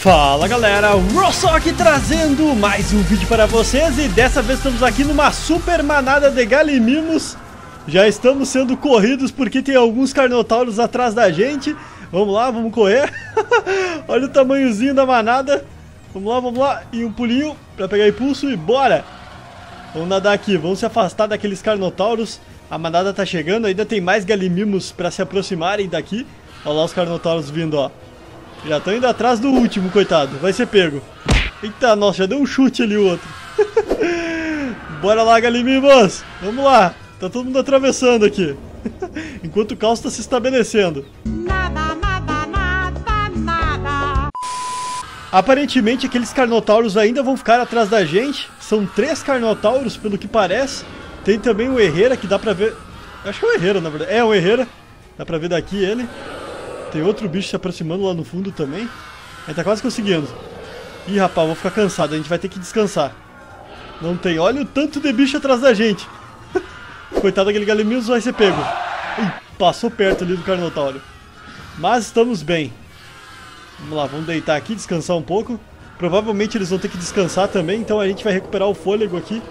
Fala galera, aqui trazendo mais um vídeo para vocês e dessa vez estamos aqui numa super manada de galimimos. Já estamos sendo corridos porque tem alguns carnotauros atrás da gente. Vamos lá, vamos correr. Olha o tamanhozinho da manada. Vamos lá, vamos lá, e um pulinho para pegar impulso e bora! Vamos nadar aqui, vamos se afastar daqueles carnotauros. A manada tá chegando, ainda tem mais galimimos para se aproximarem daqui. Olha lá os carnotauros vindo, ó já estão indo atrás do último, coitado. Vai ser pego. Eita, nossa, já deu um chute ali o outro. Bora lá, Galimimos. Vamos lá. Tá todo mundo atravessando aqui. Enquanto o caos está se estabelecendo. Nada, nada, nada, nada. Aparentemente aqueles Carnotauros ainda vão ficar atrás da gente. São três Carnotauros, pelo que parece. Tem também o Herrera que dá pra ver... Acho que é o Herrera, na verdade. É o Herrera. Dá pra ver daqui ele. Tem outro bicho se aproximando lá no fundo também. Ele tá quase conseguindo. Ih, rapaz, vou ficar cansado. A gente vai ter que descansar. Não tem. Olha o tanto de bicho atrás da gente. Coitado daquele galimilso vai ser pego. Ih, passou perto ali do Carnotauro. Mas estamos bem. Vamos lá, vamos deitar aqui, descansar um pouco. Provavelmente eles vão ter que descansar também, então a gente vai recuperar o fôlego aqui.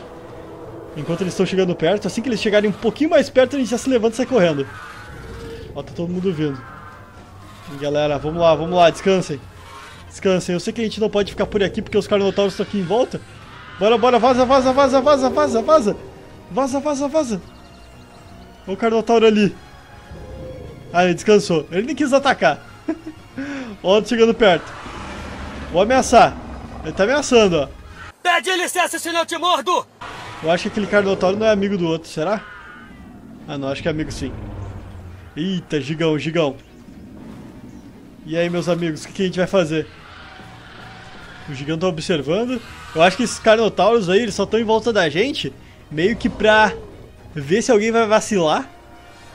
Enquanto eles estão chegando perto. Assim que eles chegarem um pouquinho mais perto, a gente já se levanta e sai correndo. Ó, tá todo mundo vindo. Galera, vamos lá, vamos lá, descansem. Descansem. Eu sei que a gente não pode ficar por aqui porque os Carnotauros estão aqui em volta. Bora, bora, vaza, vaza, vaza, vaza, vaza, vaza. Vaza, vaza, vaza. Olha o Carnotauro ali. Ah, ele descansou. Ele nem quis atacar. Outro chegando perto. Vou ameaçar. Ele tá ameaçando, ó. Pede licença, senão eu te mordo! Eu acho que aquele Carnotauro não é amigo do outro, será? Ah, não, acho que é amigo sim. Eita, gigão, gigão. E aí, meus amigos, o que, a gente vai fazer? O gigante tá observando. Eu acho que esses Carnotauros aí, eles só estão em volta da gente, meio que pra ver se alguém vai vacilar.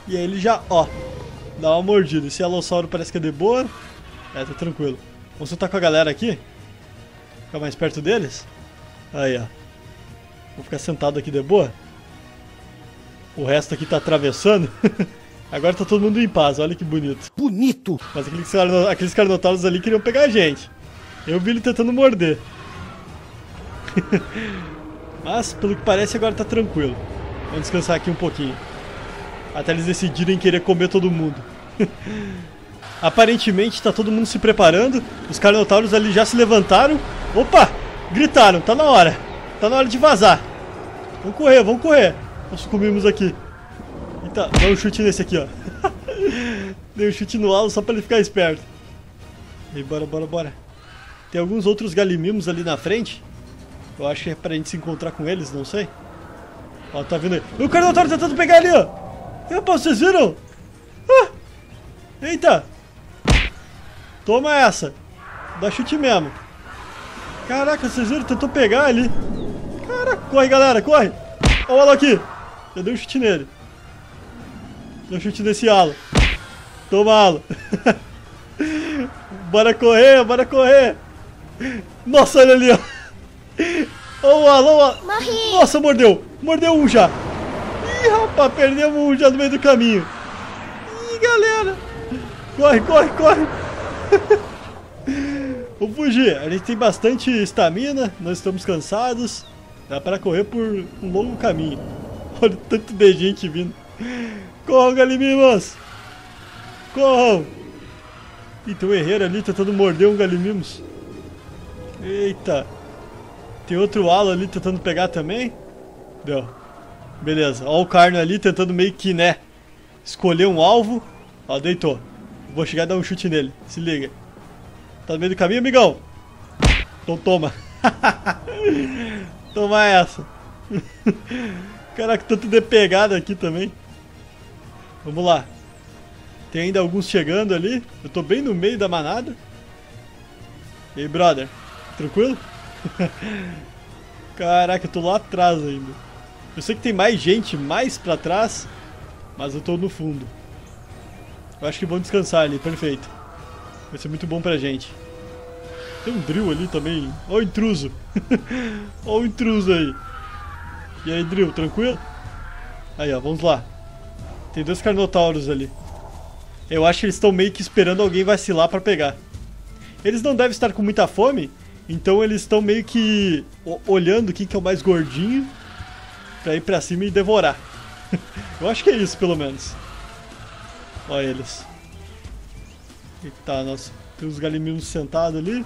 E aí ele já, ó, dá uma mordida. Esse Alossauro parece que é de boa. É, tá tranquilo. Vamos soltar com a galera aqui. Ficar mais perto deles. Aí, ó. Vou ficar sentado aqui de boa. O resto aqui tá atravessando. Agora tá todo mundo em paz, olha que bonito. Bonito! Mas aqueles, aqueles carnotauros ali queriam pegar a gente. Eu vi ele tentando morder. Mas, pelo que parece, agora tá tranquilo. Vamos descansar aqui um pouquinho. Até eles decidirem querer comer todo mundo. Aparentemente tá todo mundo se preparando. Os carnotauros ali já se levantaram. Opa! Gritaram, tá na hora. Tá na hora de vazar. Vamos correr, vamos correr. Nós comemos aqui. Eita, dá um chute nesse aqui, ó. Dei um chute no alo só pra ele ficar esperto. E bora, bora, bora. Tem alguns outros galimimos ali na frente. Eu acho que é pra gente se encontrar com eles, não sei. Ó, tá vindo aí. O Carnotauro tentando pegar ali, ó. Epa, vocês viram? Ah! Eita! Toma essa. Dá chute mesmo. Caraca, vocês viram? Tentou pegar ali. Caraca, corre, galera, corre. Olha o aqui. Eu dei um chute nele. Deu chute nesse alo. Toma alo. bora correr, bora correr. Nossa, olha ali, ó. Alo, olha o Morri. Nossa, mordeu. Mordeu um já. Ih, rapaz, perdemos um já no meio do caminho. Ih, galera. Corre, corre, corre. Vamos fugir. A gente tem bastante estamina, nós estamos cansados. Dá para correr por um longo caminho. Olha o tanto de gente vindo. Corram, Galimimos! Corram! Ih, tem um herreiro ali tentando morder um Galimimos. Eita! Tem outro alo ali tentando pegar também. Deu. Beleza. Ó o Carno ali tentando meio que, né, escolher um alvo. Ó, deitou. Vou chegar e dar um chute nele. Se liga. Tá no meio do caminho, amigão? Então toma. toma essa. Caraca, tanto de pegada aqui também. Vamos lá. Tem ainda alguns chegando ali. Eu tô bem no meio da manada. E aí, brother? Tranquilo? Caraca, eu tô lá atrás ainda. Eu sei que tem mais gente mais pra trás, mas eu tô no fundo. Eu acho que vão descansar ali, perfeito. Vai ser muito bom pra gente. Tem um drill ali também. Ó o intruso. Ó o intruso aí. E aí, drill, tranquilo? Aí, ó, vamos lá. Tem dois Carnotauros ali. Eu acho que eles estão meio que esperando alguém vacilar pra pegar. Eles não devem estar com muita fome, então eles estão meio que olhando quem que é o mais gordinho pra ir pra cima e devorar. Eu acho que é isso, pelo menos. Olha eles. Eita, nossa. Tem uns galimimos sentados ali.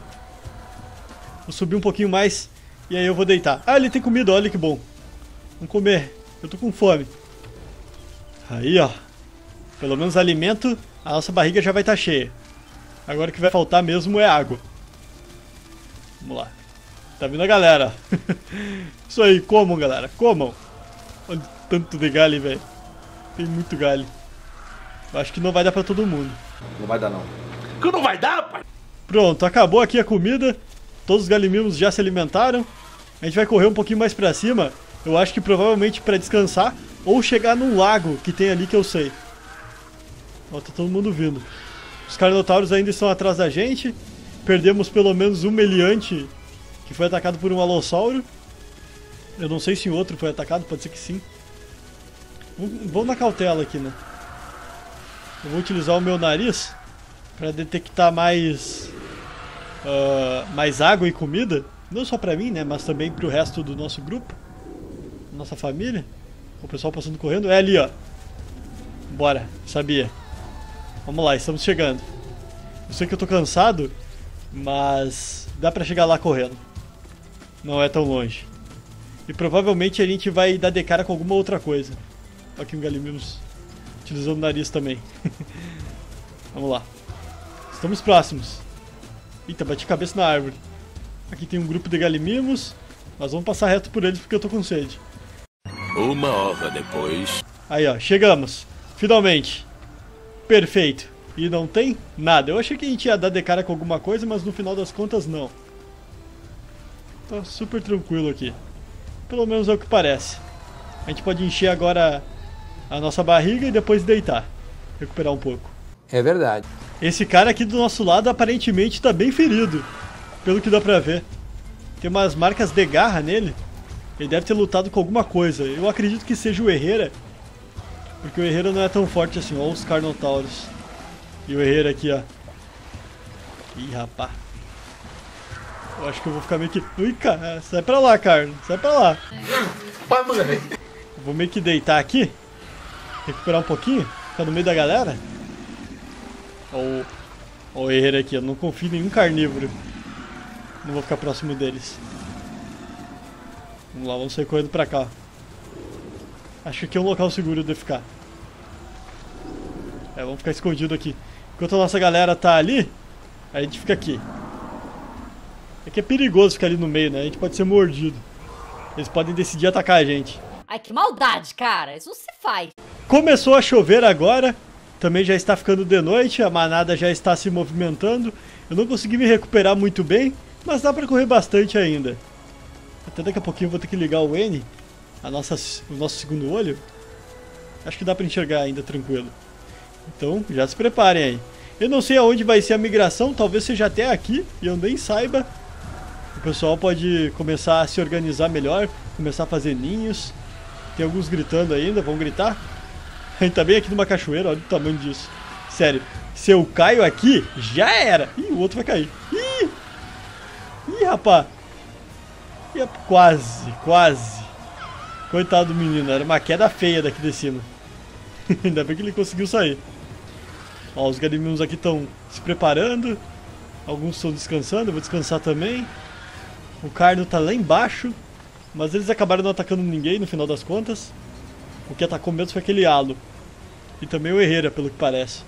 Vou subir um pouquinho mais e aí eu vou deitar. Ah, ele tem comida, olha que bom. Vamos comer. Eu tô com fome. Aí, ó. Pelo menos alimento, a nossa barriga já vai estar tá cheia. Agora o que vai faltar mesmo é água. Vamos lá. Tá vindo a galera. Isso aí, comam, galera. Comam. Olha tanto de galho, velho. Tem muito galho. Eu acho que não vai dar pra todo mundo. Não vai dar, não. Que não vai dar, pai? Pronto, acabou aqui a comida. Todos os galimimos já se alimentaram. A gente vai correr um pouquinho mais pra cima. Eu acho que provavelmente pra descansar. Ou chegar num lago que tem ali que eu sei. Ó, tá todo mundo vindo. Os Carnotauros ainda estão atrás da gente. Perdemos pelo menos um meliante que foi atacado por um alossauro. Eu não sei se outro foi atacado, pode ser que sim. Vamos na cautela aqui, né? Eu vou utilizar o meu nariz para detectar mais uh, mais água e comida, não só para mim, né, mas também para o resto do nosso grupo, nossa família. O pessoal passando correndo é ali, ó. Bora, sabia. Vamos lá, estamos chegando. Eu sei que eu tô cansado, mas dá pra chegar lá correndo. Não é tão longe. E provavelmente a gente vai dar de cara com alguma outra coisa. Aqui um Galimimus utilizando o nariz também. Vamos lá. Estamos próximos. Eita, bati cabeça na árvore. Aqui tem um grupo de Galimimos. Nós vamos passar reto por eles porque eu tô com sede. Uma hora depois. Aí, ó, chegamos. Finalmente. Perfeito. E não tem nada. Eu achei que a gente ia dar de cara com alguma coisa, mas no final das contas não. Tá super tranquilo aqui. Pelo menos é o que parece. A gente pode encher agora a nossa barriga e depois deitar. Recuperar um pouco. É verdade. Esse cara aqui do nosso lado aparentemente está bem ferido. Pelo que dá pra ver. Tem umas marcas de garra nele. Ele deve ter lutado com alguma coisa. Eu acredito que seja o Herrera. Porque o Herrera não é tão forte assim. Olha os Carnotauros. E o Herrera aqui, ó. Ih, rapá. Eu acho que eu vou ficar meio que... Ui, cara. Sai pra lá, Carlos. Sai pra lá. Vou meio que deitar aqui. Recuperar um pouquinho. Ficar no meio da galera. Olha o, o Herrera aqui. Eu não confio em nenhum carnívoro. Não vou ficar próximo deles. Vamos lá, vamos sair correndo pra cá. Acho que aqui é um local seguro de ficar. É, vamos ficar escondido aqui. Enquanto a nossa galera tá ali, a gente fica aqui. É que é perigoso ficar ali no meio, né? A gente pode ser mordido. Eles podem decidir atacar a gente. Ai, que maldade, cara. Isso não se faz. Começou a chover agora. Também já está ficando de noite. A manada já está se movimentando. Eu não consegui me recuperar muito bem, mas dá para correr bastante ainda. Até daqui a pouquinho eu vou ter que ligar o N, a nossa, o nosso segundo olho. Acho que dá para enxergar ainda tranquilo. Então, já se preparem aí. Eu não sei aonde vai ser a migração, talvez seja até aqui e eu nem saiba. O pessoal pode começar a se organizar melhor, começar a fazer ninhos. Tem alguns gritando ainda, vão gritar. A gente tá bem aqui numa cachoeira, olha o tamanho disso. Sério, se eu caio aqui, já era. Ih, o outro vai cair. Ih! Ih, rapaz. Ih, quase, quase. Coitado do menino, era uma queda feia daqui de cima. Ainda bem que ele conseguiu sair. Ó, os gariminhos aqui estão se preparando. Alguns estão descansando, eu vou descansar também. O Carno tá lá embaixo. Mas eles acabaram não atacando ninguém no final das contas. O que atacou mesmo foi aquele halo. E também o Herrera, pelo que parece.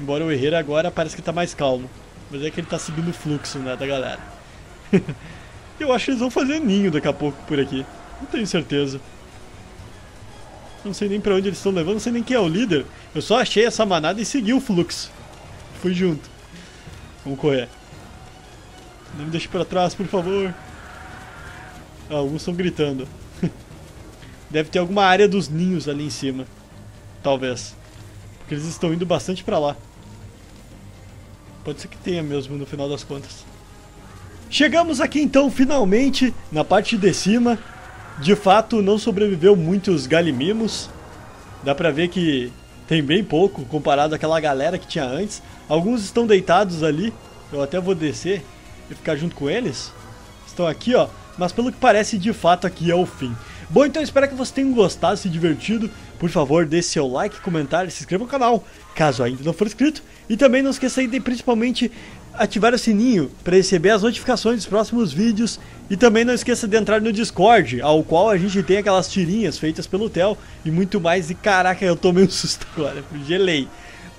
Embora o Herrera agora parece que tá mais calmo. Mas é que ele tá seguindo o fluxo, né, da galera. eu acho que eles vão fazer ninho daqui a pouco por aqui. Não tenho certeza. Não sei nem pra onde eles estão levando, não sei nem quem é o líder. Eu só achei essa manada e segui o fluxo. Fui junto. Vamos correr. Não me deixe pra trás, por favor. Ah, alguns estão gritando. Deve ter alguma área dos ninhos ali em cima. Talvez. Porque eles estão indo bastante pra lá. Pode ser que tenha mesmo no final das contas. Chegamos aqui então finalmente na parte de cima. De fato não sobreviveu muitos galimimos. Dá pra ver que tem bem pouco comparado àquela galera que tinha antes. Alguns estão deitados ali Eu até vou descer e ficar junto com eles. Estão aqui, ó. Mas pelo que parece, de fato, aqui é o fim. Bom, então espero que vocês tenham gostado, se divertido. Por favor, deixe seu like, comentário, se inscreva no canal, caso ainda não for inscrito. E também não esqueça de principalmente ativar o sininho para receber as notificações dos próximos vídeos e também não esqueça de entrar no Discord, ao qual a gente tem aquelas tirinhas feitas pelo Theo e muito mais. E caraca, eu tomei um susto agora, gelei.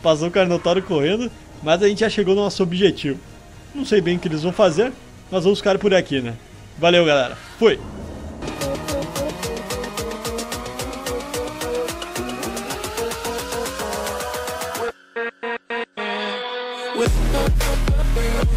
Passou o Carnotauro correndo, mas a gente já chegou no nosso objetivo. Não sei bem o que eles vão fazer, mas vamos ficar por aqui, né? Valeu, galera. Fui!